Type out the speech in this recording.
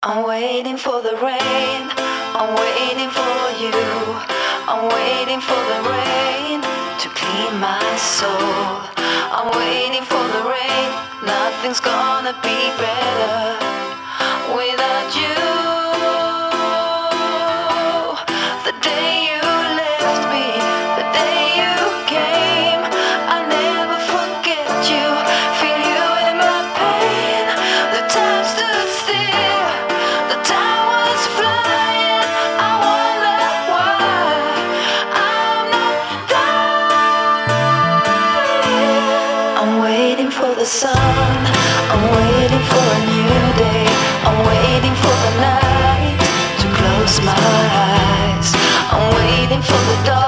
I'm waiting for the rain. I'm waiting for you. I'm waiting for the rain to clean my soul. I'm waiting for the rain. Nothing's gonna be better for the sun. I'm waiting for a new day. I'm waiting for the night To close my eyes. I'm waiting for the dark